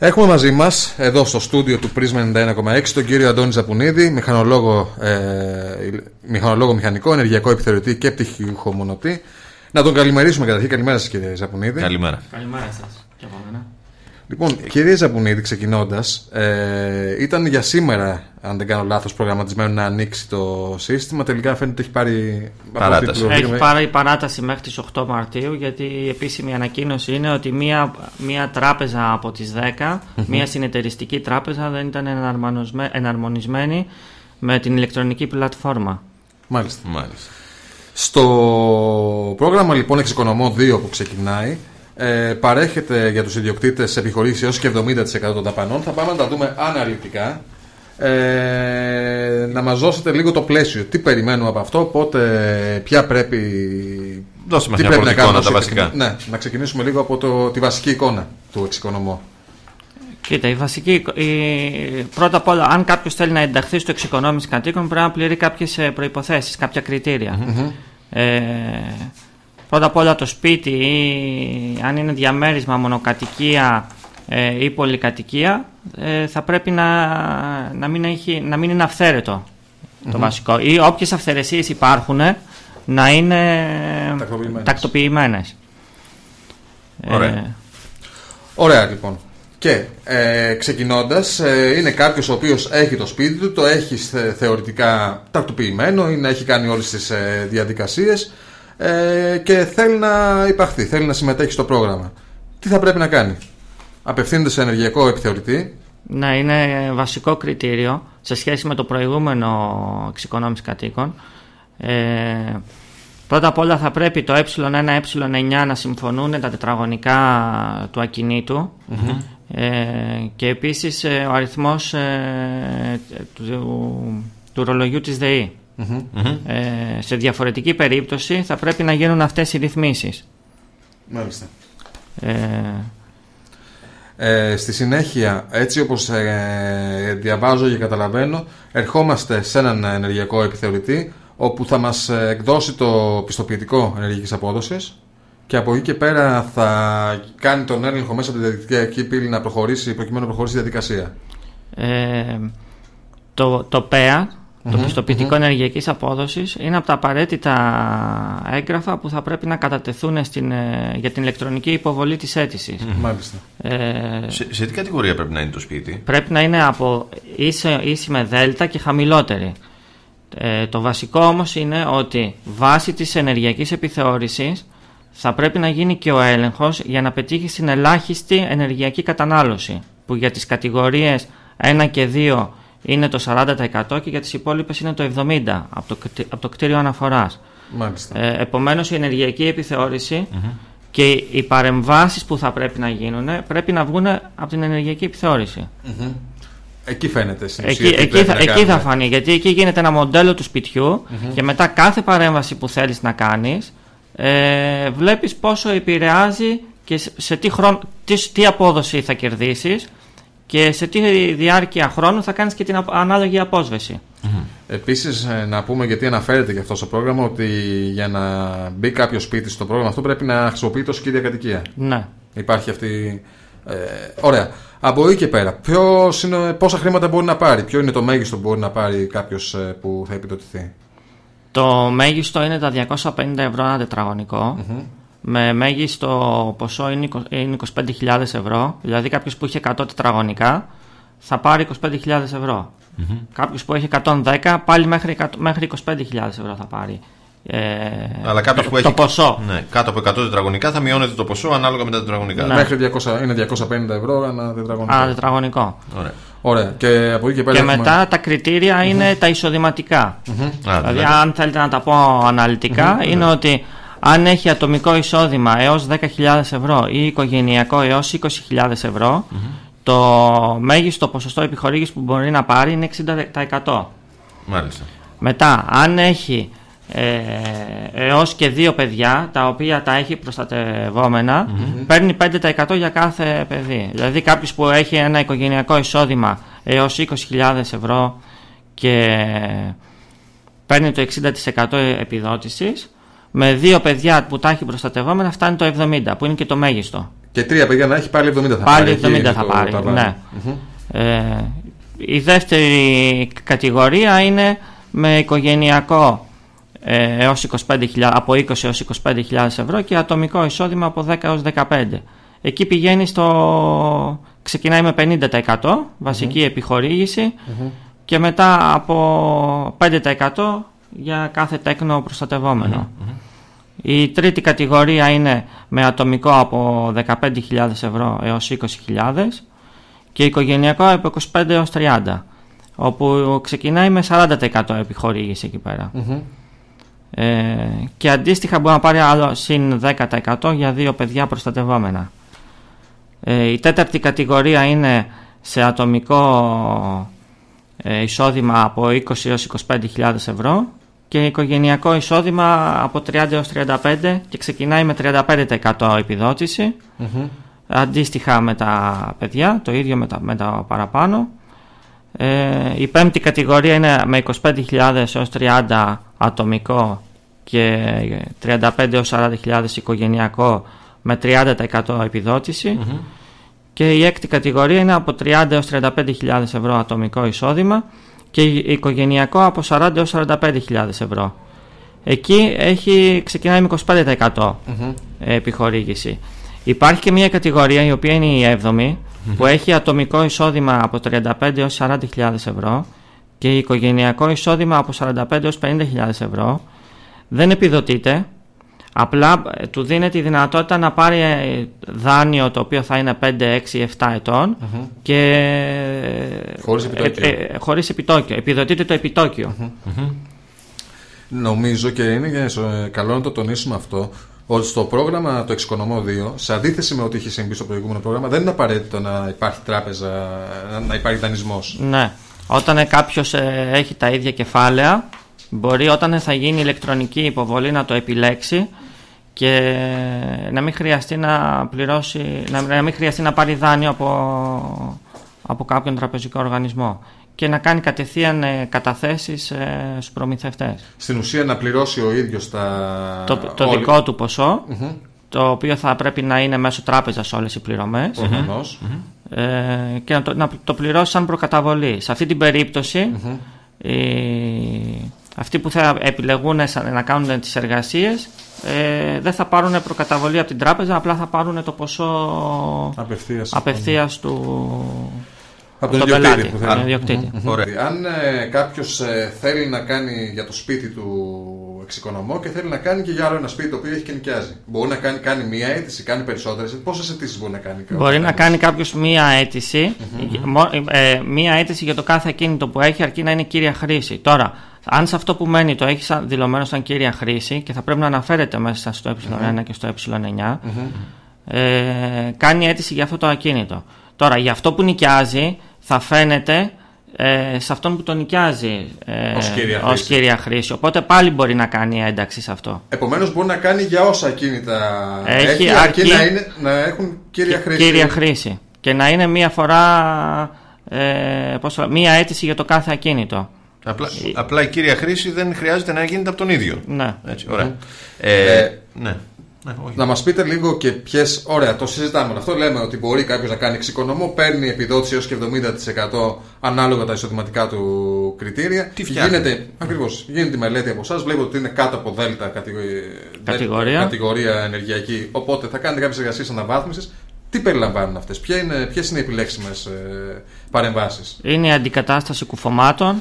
Έχουμε μαζί μας εδώ στο στούντιο του Prisma 91,6 τον κύριο Αντώνη Ζαπουνίδη, μηχανολόγο, ε, μηχανολόγο μηχανικό, ενεργειακό επιθεωρητή και πτυχιούχο μονοτή. Να τον καλημερίσουμε καταρχήν. Καλημέρα σας, κύριε Ζαπουνίδη. Καλημέρα. Καλημέρα σας και από μένα. Λοιπόν, κύριε Ζαπουνίδη, ξεκινώντας, ε, ήταν για σήμερα, αν δεν κάνω λάθος, προγραμματισμένο να ανοίξει το σύστημα. Τελικά φαίνεται ότι έχει πάρει Παράταση. Έχει πάρει παράταση μέχρι τις 8 Μαρτίου γιατί η επίσημη ανακοίνωση είναι ότι μία, μία τράπεζα από τις 10, μία συνεταιριστική τράπεζα δεν ήταν εναρμονισμένη με την ηλεκτρονική πλατφόρμα. Μάλιστα. Μάλιστα. Στο πρόγραμμα λοιπόν Εξοικονομώ 2 που ξεκινάει, ε, παρέχεται για τους ιδιοκτήτες επιχορήγηση έως και 70% των δαπανών. Θα πάμε να τα δούμε αναλυτικά. Ε, να μας δώσετε λίγο το πλαίσιο. Τι περιμένουμε από αυτό, πότε, ποια πρέπει... Δώσε μας τι μια πρέπει πρώτη εικόνα, τα βασικά. Ναι, να ξεκινήσουμε λίγο από το, τη βασική εικόνα του εξοικονομώ. Κοίτα, η βασική. Η... Πρώτα απ' όλα, αν κάποιος θέλει να ενταχθεί στο εξοικονόμηση κατοίκων, πρέπει να πληρεί κάποιες προποθέσει, κάποια κριτήρια. Ε, πρώτα απ' όλα το σπίτι ή αν είναι διαμέρισμα, μονοκατοικία ε, ή πολυκατοικία ε, θα πρέπει να, να, μην, έχει, να μην είναι αυθαίρετο το βασικό ή όποιες αυθαιρεσίες υπάρχουν να είναι Τακτοποιημένες. τακτοποιημένες. Ωραία. Ε, Ωραία λοιπόν. Και ε, ξεκινώντας, ε, είναι κάποιος ο οποίος έχει το σπίτι του, το έχει θε- θεωρητικά τακτοποιημένο, είναι, έχει κάνει όλες τις ε, διαδικασίες ε, και θέλει να υπαχθεί, θέλει να συμμετέχει στο πρόγραμμα. Τι θα πρέπει να κάνει, Απευθύνεται σε ενεργειακό επιθεωρητή; Ναι, είναι βασικό κριτήριο σε σχέση με το προηγούμενο εξοικονόμηση κατοίκων. Ε, πρώτα απ' όλα θα πρέπει το ε1, ε9 να συμφωνούν τα τετραγωνικά του ακινήτου ε, και επίσης ε, ο αριθμός ε, του, του ρολογιού της ΔΕΗ. Ε, σε διαφορετική περίπτωση θα πρέπει να γίνουν αυτές οι ρυθμίσεις. Μάλιστα. Ε, Ε, στη συνέχεια, έτσι όπως ε, διαβάζω και καταλαβαίνω, ερχόμαστε σε έναν ενεργειακό επιθεωρητή όπου θα μας ε, εκδώσει το πιστοποιητικό ενεργειακής απόδοσης και από εκεί και πέρα θα κάνει τον έλεγχο μέσα από τη διαδικτυακή πύλη να προχωρήσει προκειμένου να προχωρήσει η διαδικασία. Ε, το, το ΠΕΑ, το πιστοποιητικό ενεργειακής απόδοσης, είναι από τα απαραίτητα έγγραφα που θα πρέπει να κατατεθούν στην, ε, για την ηλεκτρονική υποβολή της αίτησης. Μάλιστα. Ε, Σε, σε τι κατηγορία πρέπει να είναι το σπίτι, πρέπει να είναι από ίση, ίση με δέλτα και χαμηλότερη. Ε, το βασικό όμως είναι ότι βάσει της ενεργειακής επιθεώρησης θα πρέπει να γίνει και ο έλεγχος για να πετύχει στην ελάχιστη ενεργειακή κατανάλωση που για τις κατηγορίες 1 και 2 είναι το 40% και για τις υπόλοιπες είναι το 70% από το, κτή- από το κτίριο αναφοράς. Μάλιστα. Ε, επομένως η ενεργειακή επιθεώρηση και οι παρεμβάσεις που θα πρέπει να γίνουν πρέπει να βγουν από την ενεργειακή επιθεώρηση. Εκεί φαίνεται στην Εκεί, ουσία τι εκεί, πρέπει θα, να εκεί κάνουμε. θα φανεί, γιατί εκεί γίνεται ένα μοντέλο του σπιτιου και μετά κάθε παρέμβαση που θέλεις να κάνεις ε, βλέπεις πόσο επηρεάζει και σε, σε τι, χρόνο, τι, τι απόδοση θα κερδίσεις και σε τι διάρκεια χρόνου θα κάνεις και την απ- ανάλογη απόσβεση. Επίσης ε, να πούμε γιατί αναφέρεται και αυτός στο πρόγραμμα ότι για να μπει κάποιος σπίτι στο πρόγραμμα αυτό πρέπει να χρησιμοποιεί το κύρια κατοικία. Ναι. Υπάρχει αυτή. Ε, ωραία. Από εκεί και πέρα, ποιος είναι, πόσα χρήματα μπορεί να πάρει, ποιο είναι το μέγιστο που μπορεί να πάρει κάποιος που θα επιδοτηθεί; Το μέγιστο είναι τα 250 ευρώ ένα τετραγωνικό. Με μέγιστο ποσό είναι είκο- είναι 25.000 ευρώ. Δηλαδή κάποιος που είχε 100 τετραγωνικά θα πάρει 25.000 ευρώ. Κάποιος που έχει 110 πάλι μέχρι, 100 μέχρι 25.000 ευρώ θα πάρει. Ε, Αλλά κάποιος το, που έχει το ποσό. Ναι, κάτω από 100 τετραγωνικά θα μειώνεται το ποσό ανάλογα με τα τετραγωνικά. Ναι. Μέχρι 200, είναι 250 ευρώ ένα τετραγωνικό. Ένα τετραγωνικό. Ωραία. Ωραία. Και από εκεί και πέρα. Και έχουμε- μετά τα κριτήρια είναι τα εισοδηματικά. Α, Δηλαδή, δηλαδή, αν θέλετε να τα πω αναλυτικά, είναι ότι αν έχει ατομικό εισόδημα έως 10.000 ευρώ ή οικογενειακό έως 20.000 ευρώ, το μέγιστο ποσοστό επιχορήγησης που μπορεί να πάρει είναι 60%. Μάλιστα. Μετά, αν έχει ε, έως και δύο παιδιά, τα οποία τα έχει προστατευόμενα, παίρνει 5% για κάθε παιδί. Δηλαδή κάποιος που έχει ένα οικογενειακό εισόδημα έως 20.000 ευρώ και παίρνει το 60% επιδότησης, με δύο παιδιά που τα έχει προστατευόμενα φτάνει το 70% που είναι και το μέγιστο. Και τρία παιδιά να έχει πάλι 70 θα Πάλι πάρει. 70 θα πάρει, ναι. Ε, η δεύτερη κατηγορία είναι με οικογενειακό ε, έως 25.000, από 20 έως 25.000 ευρώ και ατομικό εισόδημα από 10 έως 15. Εκεί πηγαίνει στο... ξεκινάει με 50% βασική επιχορήγηση και μετά από 5% για κάθε τέκνο προστατευόμενο. Η τρίτη κατηγορία είναι με ατομικό από 15.000 ευρώ έως 20.000 και οικογενειακό από 25 έως 30 όπου ξεκινάει με 40% επιχορήγηση εκεί πέρα. Ε, και αντίστοιχα μπορεί να πάρει άλλο συν 10% για δύο παιδιά προστατευόμενα. Ε, η τέταρτη κατηγορία είναι σε ατομικό ε, εισόδημα από 20 έως 25.000 ευρώ και οικογενειακό εισόδημα από 30 έως 35 και ξεκινάει με 35% επιδοτηση Αντίστοιχα με τα παιδιά, το ίδιο με τα, με τα παραπάνω. Ε, η πέμπτη κατηγορία είναι με 25.000 έως 30 ατομικό και 35 έως 40.000 οικογενειακό με 30% επιδοτηση και η έκτη κατηγορία είναι από 30 έως 35.000 ευρώ ατομικό εισόδημα και οικογενειακό από 40 έως 45.000 ευρώ. Εκεί έχει, ξεκινάει με 25% επιχορήγηση. Υπάρχει και μια κατηγορία η οποία είναι η 7η που έχει ατομικό εισόδημα από 35 έως 40.000 ευρώ και οικογενειακό εισόδημα από 45 έως 50.000 ευρώ. Δεν επιδοτείται, απλά ε, του δίνεται η δυνατότητα να πάρει ε, δάνειο το οποίο θα είναι 5, 6, 7 ετων και Χωρίς επιτόκιο. ε, ε, χωρίς επιτόκιο. Επιδοτείται το επιτόκιο. Νομίζω και είναι ε, καλό να το τονίσουμε αυτό ότι στο πρόγραμμα το Εξοικονομώ 2, σε αντίθεση με ό,τι είχε συμβεί στο προηγούμενο πρόγραμμα, δεν είναι απαραίτητο να υπάρχει τράπεζα, να υπάρχει δανεισμός. Ναι. Όταν κάποιος έχει τα ίδια κεφάλαια, μπορεί όταν θα γίνει ηλεκτρονική υποβολή να το επιλέξει και να μην χρειαστεί να πληρώσει, να, να μην χρειαστεί να πάρει δάνειο από, από κάποιον τραπεζικό οργανισμό και να κάνει κατευθείαν ε, καταθέσεις ε, στους προμηθευτές. Στην ουσία να πληρώσει ο ίδιος τα... Το, το όλοι- δικό του ποσό, το οποίο θα πρέπει να είναι μέσω τράπεζας όλες οι πληρωμές Προφανώς. ε, και να το, να το πληρώσει σαν προκαταβολή. Σε αυτή την περιπτωση οι- αυτοί που θα επιλεγούν σαν- να κάνουν τις εργασίες ε, δεν θα πάρουν προκαταβολή από την τράπεζα, απλά θα πάρουν το ποσό Απευθείας. απευθείας του Από τον τον ιδιοκτήτη πελάτη, που τον θέλει. ιδιοκτήτη. Ωραία. Αν ε, κάποιος θέλει να κάνει για το σπίτι του εξοικονομώ και θέλει να κάνει και για άλλο ένα σπίτι το οποίο έχει και νοικιάζει. Μπορεί να κάνει, κάνει μία αίτηση, κάνει περισσότερες. Πόσες αιτήσεις μπορεί να κάνει κάποιος; Μπορεί να κάνει κάποιος μία αίτηση, μο- ε, μία αίτηση για το κάθε ακίνητο που έχει, αρκεί να είναι κύρια χρήση. Τώρα, αν σε αυτό που μένει το έχεις σαν, δηλωμένο σαν κύρια χρήση και θα πρέπει να αναφέρεται μέσα στο ε1 και στο ε9, ε, κάνει αίτηση για αυτό το ακίνητο. Τώρα, για αυτό που νοικιάζει, θα φαίνεται ε, σε αυτόν που το νοικιάζει ε, Ως κύρια ως χρήση. κύρια χρήση. Οπότε πάλι μπορεί να κάνει ένταξη σε αυτό. Επομένως μπορεί να κάνει για όσα ακίνητα Έχει, έχει, αρκεί αρκεί- να, είναι, να έχουν κύρια χρήση. Κύρια χρήση. Και να είναι μία φορά ε, πώς το- μία αίτηση για το κάθε ακίνητο. Απλά, απλά η κύρια χρήση δεν χρειάζεται να γίνεται από τον ίδιο. Ναι. Έτσι, ωραία. Ε, Ε, ναι. Ναι, όχι. Να μας πείτε λίγο και ποιε. Ωραία, το συζητάμε όλο αυτό. Λέμε ότι μπορεί κάποιος να κάνει εξοικονομώ, παίρνει επιδότηση έως και 70% ανάλογα τα εισοδηματικά του κριτήρια. Τι φτιάχνει; Γίνεται, ακριβώς, γίνεται η μελέτη από εσάς. Βλέπω ότι είναι κάτω από δέλτα κατηγορία, Κατηγορία. κατηγορία ενεργειακή. Οπότε θα κάνετε κάποιες εργασίες αναβάθμισης. Τι περιλαμβάνουν αυτές, ποιε είναι, ποιες είναι οι επιλέξιμες ε, παρεμβάσεις; Είναι η αντικατάσταση κουφωμάτων,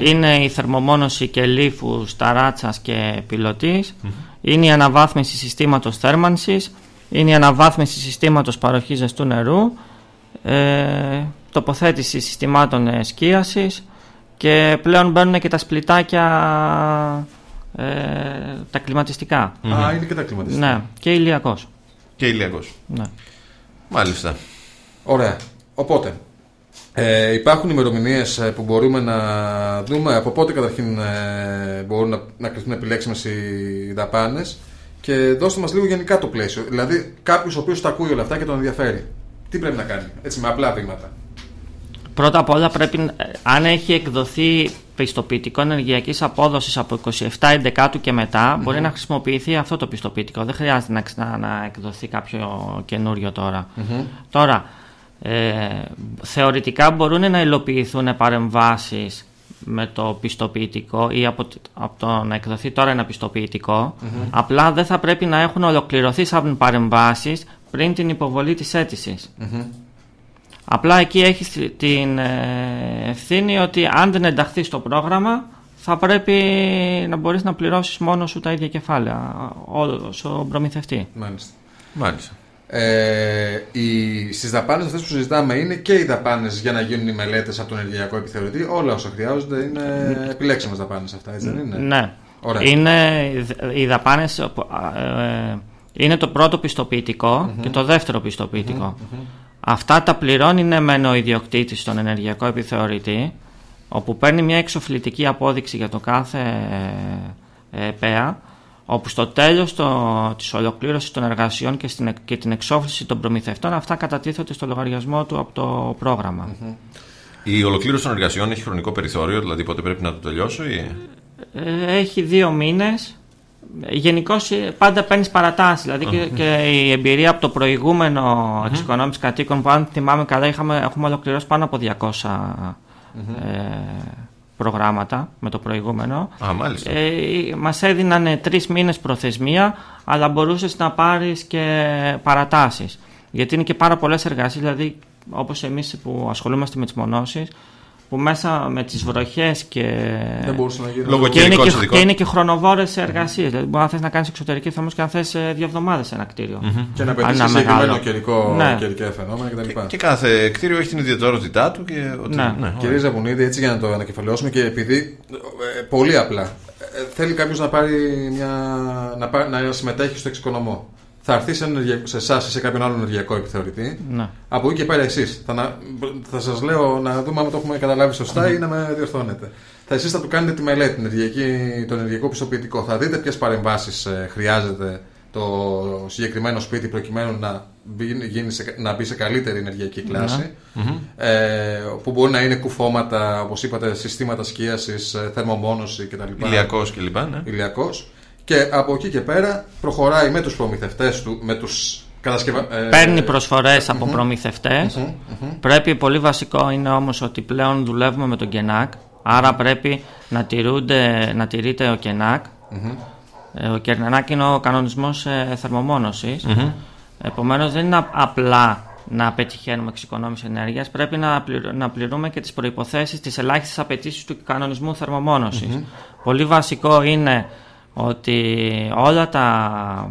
είναι η θερμομόνωση και λίφους ταράτσας και πιλωτης είναι η αναβάθμιση συστήματος θέρμανσης, είναι η αναβάθμιση συστήματος παροχής ζεστού νερού, ε, τοποθέτηση συστημάτων ε, σκίασης και πλέον μπαίνουν και τα σπλιτάκια ε, τα κλιματιστικά. Α, είναι και τα κλιματιστικά. Ναι, και ηλιακός. Και ηλιακός. Ναι. Μάλιστα. Ωραία. Οπότε, ε, υπάρχουν ημερομηνίες που μπορούμε να δούμε από πότε καταρχήν ε, μπορούν να, να κρυφθούν επιλέξιμες οι δαπάνες και δώστε μας λίγο γενικά το πλαίσιο. Δηλαδή, κάποιος ο οποίος τα ακούει όλα αυτά και τον ενδιαφέρει, τι πρέπει να κάνει, έτσι με απλά βήματα. Πρώτα απ' όλα πρέπει, ε, αν έχει εκδοθεί πιστοποιητικό ενεργειακής απόδοσης από 27 11 και μετά, μπορεί να χρησιμοποιηθεί αυτό το πιστοποιητικό. Δεν χρειάζεται να, ξανά, να εκδοθεί κάποιο καινούριο τώρα. Τώρα, ε, θεωρητικά μπορούν να υλοποιηθούν παρεμβάσει με το πιστοποιητικό ή από, από το να εκδοθεί τώρα ένα Απλά δεν θα πρέπει να έχουν ολοκληρωθεί σαν παρεμβάσει πριν την υποβολή της αίτηση. Απλά εκεί έχει την ε, ευθύνη ότι αν δεν ενταχθεί στο πρόγραμμα θα πρέπει να μπορείς να πληρώσεις μόνο σου τα ίδια κεφάλαια όλος ο προμηθευτή. Μάλιστα. Μάλιστα. Ε, οι, στις δαπάνες αυτές που συζητάμε είναι και οι δαπάνες για να γίνουν οι μελέτες από τον ενεργειακό επιθεωρητή. Όλα όσα χρειάζονται είναι επιλέξιμες δαπάνες αυτά, έτσι δεν είναι; Ναι. Είναι οι δαπάνες... Ε, είναι το πρώτο και το δεύτερο Αυτά τα πληρώνει ναι μεν ο ιδιοκτήτης στον ενεργειακό επιθεωρητή όπου παίρνει μια εξοφλητική απόδειξη για το κάθε ε, ΠΕΑ όπου στο τέλος το, της ολοκλήρωσης των εργασιών και, στην, και την εξόφληση των προμηθευτών αυτά κατατίθεται στο λογαριασμό του από το πρόγραμμα. Η ολοκλήρωση των εργασιών έχει χρονικό περιθώριο, δηλαδή πότε πρέπει να το τελειώσω ή... Ε, έχει δύο μήνες Γενικώς ε, πάντα παίρνεις παρατάσεις. Δηλαδή και, η εμπειρία από το προηγούμενο mm-hmm. εξοικονόμηση κατοίκων που, αν θυμάμαι καλά, είχαμε, έχουμε ολοκληρώσει πάνω από 200 ε, προγράμματα με το προηγούμενο. Α, μάλιστα. Ε, μας έδιναν τρεις μήνες προθεσμία, αλλά μπορούσες να πάρεις και παρατάσεις. Γιατί είναι και πάρα πολλές εργασίε, δηλαδή όπως εμείς που ασχολούμαστε με τις μονώσεις, που μέσα με τις βροχές και. Δεν μπορούσε να γίνει. Λόγω και, είναι και, και είναι και χρονοβόρες εργασίες. Δηλαδή, μπορεί να θες να κάνεις εξωτερική θερμό και να θες δύο εβδομάδες ένα κτίριο. Mm-hmm. Και να πετύχεις συγκεκριμένο καιρικό, ναι. καιρικά φαινόμενα κτλ. Και, και, κάθε κτίριο έχει την ιδιαιτερότητά του. Και ότι... ναι. ναι Κύριε Ζαπουνίδη, έτσι για να το ανακεφαλαιώσουμε και επειδή. Ε, πολύ απλά. Ε, θέλει κάποιος να, πάρει μια, να, να συμμετέχει στο εξοικονομώ θα έρθει σε, σε εσάς ή σε κάποιον άλλον ενεργειακό επιθεωρητή. Ναι. Από εκεί και πέρα εσείς. Θα, θα σας λέω να δούμε αν το έχουμε καταλάβει σωστά ή να με διορθώνετε. Θα εσείς θα του κάνετε τη μελέτη, την ενεργειακή, το ενεργειακό πιστοποιητικό. Θα δείτε ποιες παρεμβάσεις ε, χρειάζεται το συγκεκριμένο σπίτι προκειμένου να μπει, γίνει σε, να μπει σε καλύτερη ενεργειακή ναι. κλάση. Ε, που μπορεί να είναι κουφώματα, όπως είπατε, συστήματα σκίασης, ε, θερμομόνωση κτλ. Ηλιακός κλπ. Ναι. Ηλιακός. Και από εκεί και πέρα προχωράει με τους προμηθευτές του, με τους κατασκευα... Ε, Παίρνει προσφορές από προμηθευτές. Πρέπει, πολύ βασικό είναι όμως ότι πλέον δουλεύουμε με τον ΚΕΝΑΚ, άρα πρέπει να, τηρούνται, να τηρείται ο ΚΕΝΑΚ. Ε, ο ΚΕΝΑΚ είναι ο κανονισμός ε, θερμομόνωσης. Επομένως δεν είναι απλά να πετυχαίνουμε εξοικονόμηση ενέργειας, πρέπει να, να πληρούμε και τις προϋποθέσεις, τις ελάχιστες απαιτήσεις του κανονισμού Πολύ βασικό είναι ότι όλα τα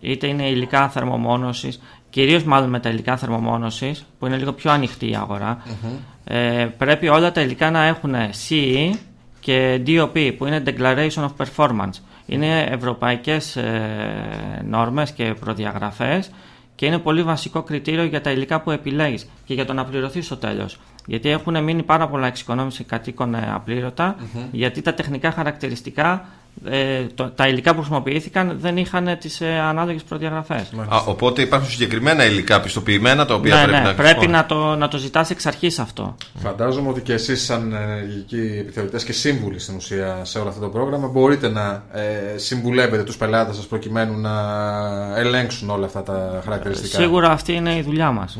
είτε είναι υλικά θερμομόνωσης, κυρίως μάλλον με τα υλικά θερμομόνωσης, που είναι λίγο πιο ανοιχτή η αγορα ε, πρέπει όλα τα υλικά να έχουν CE και DOP, που είναι Declaration of Performance. Είναι ευρωπαϊκές ε, νόρμες και προδιαγραφές και είναι πολύ βασικό κριτήριο για τα υλικά που επιλέγεις και για το να πληρωθείς στο τέλος. Γιατί έχουν μείνει πάρα πολλά εξοικονόμηση κατοίκων ε, απλήρωτα, γιατί τα τεχνικά χαρακτηριστικά ε, το, τα υλικά που χρησιμοποιήθηκαν δεν είχαν τις ε, ανάλογες προδιαγραφές. Οπότε υπάρχουν συγκεκριμένα υλικά πιστοποιημένα τα οποία ναι, πρέπει ναι, να Πρέπει να το, να το ζητάς εξ αρχής αυτό. Φαντάζομαι ότι και εσείς, σαν ενεργικοί επιθεωρητές και σύμβουλοι στην ουσία σε όλο αυτό το πρόγραμμα, μπορείτε να ε, συμβουλεύετε τους πελάτες σας προκειμένου να ελέγξουν όλα αυτά τα χαρακτηριστικά. Σίγουρα αυτή είναι η δουλειά μας.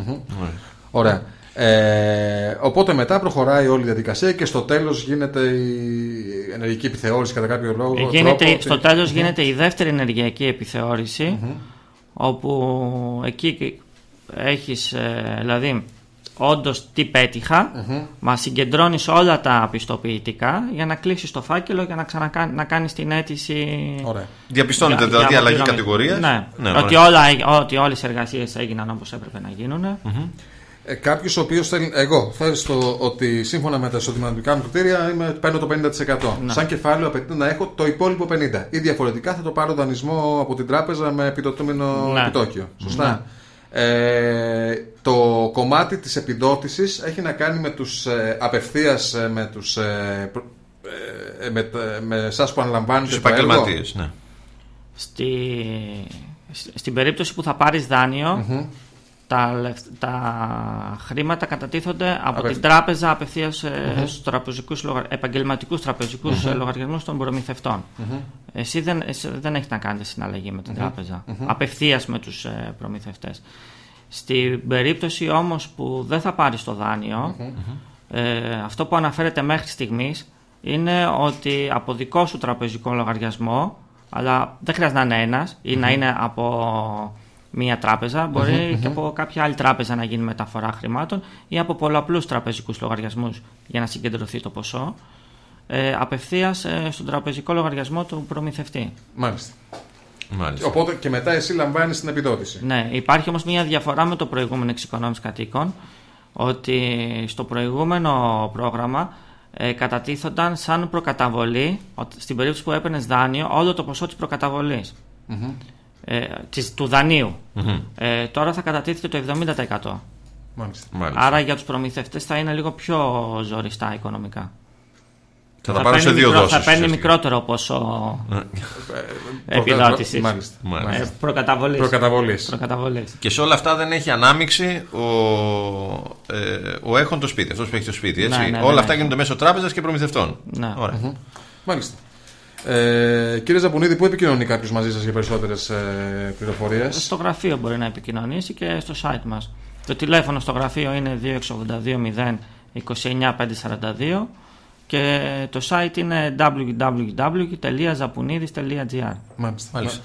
Ωραία. Ε, οπότε μετά προχωράει όλη η διαδικασία και στο τέλος γίνεται η ενεργειακή επιθεώρηση κατά κάποιο λόγο. Ε, γίνεται, τρόπο, στο τέλος γίνεται η δεύτερη ενεργειακή όπου εκεί έχεις ε, δηλαδή όντως τι πέτυχα, mm-hmm. μας συγκεντρώνεις όλα τα πιστοποιητικά για να κλείσεις το φάκελο για να, ξανακάνει, να κάνεις την αίτηση. Ωραία. Διαπιστώνεται δηλαδή για αλλαγή κατηγορίας. Ναι, ναι ότι, όλα, ότι όλες οι εργασίες έγιναν όπως έπρεπε να γίνουν. Ε, Κάποιος ο οποίος θέλει. Εγώ θέλω στο ότι σύμφωνα με τα εισοδηματικά μου κριτήρια είμαι, παίρνω το 50%. Ναι. Σαν κεφάλαιο απαιτείται να έχω το υπόλοιπο 50%. Ή διαφορετικά θα το πάρω δανεισμό από την τράπεζα με επιδοτούμενο ναι. επιτόκιο. Σωστά. Ναι. Ε, το κομμάτι της επιδότησης έχει να κάνει με τους ε, απευθείας ε, με τους ε, ε, με, με εσάς που αναλαμβάνετε το έργο. Ναι. Στη, στην περίπτωση που θα πάρεις δανειο τα, λευ- τα χρήματα κατατίθονται από Απευ- την τράπεζα απευθείας στους τραπεζικούς, λογα- επαγγελματικούς τραπεζικούς ε, λογαριασμούς των προμηθευτών. Εσύ δεν, εσύ δεν έχετε να κάνετε συναλλαγή με την τράπεζα. Απευθείας με τους ε, προμηθευτές. Στην περίπτωση όμως που δεν θα πάρεις το δανειο ε, αυτό που αναφέρεται μέχρι στιγμής είναι ότι από δικό σου τραπεζικό λογαριασμό, αλλά δεν χρειάζεται να είναι ένας ή να είναι από μία τράπεζα, μπορεί και από κάποια άλλη τράπεζα να γίνει μεταφορά χρημάτων ή από πολλαπλούς τραπεζικούς λογαριασμούς για να συγκεντρωθεί το ποσό, ε, απευθείας ε, στον τραπεζικό λογαριασμό του προμηθευτή. Μάλιστα. Μάλιστα. Οπότε και μετά εσύ λαμβάνεις την επιδότηση. Ναι, υπάρχει όμως μια διαφορά με το προηγούμενο εξοικονόμηση κατοίκων ότι στο προηγούμενο πρόγραμμα ε, κατατίθονταν σαν προκαταβολή ότι στην περίπτωση που έπαιρνες δάνειο όλο το ποσό της προκαταβολης ε, της, του δανειου Ε, τώρα θα κατατίθεται το 70%. Μάλιστα. Μάλιστα. Άρα για τους προμηθευτές θα είναι λίγο πιο ζοριστά οικονομικά. θα τα πάρω σε παίρνει δύο μικρό- δόσεις. Θα παίρνει ουσιαστικά. μικρότερο ποσό Ε, επιδότησης. Μάλιστα. Μάλιστα. ε, προκαταβολής. Προκαταβολής. Προκαταβολής. Και σε όλα αυτά δεν έχει ανάμειξη ο, ε, ο έχον το σπίτι, αυτός που έχει το σπίτι. Έτσι. Ναι, ναι, όλα δεν αυτά έχει. γίνονται μέσω τράπεζας και προμηθευτών. Ναι. Ωραία. Μάλιστα. Ε, κύριε Ζαπουνίδη, πού επικοινωνεί κάποιος μαζί σας για περισσότερες ε, πληροφορίες; Στο γραφείο μπορεί να επικοινωνήσει και στο site μας. Το τηλέφωνο στο γραφείο είναι 2682 0 29542 και το site είναι www.zapunidis.gr Μάλιστα. Μάλιστα.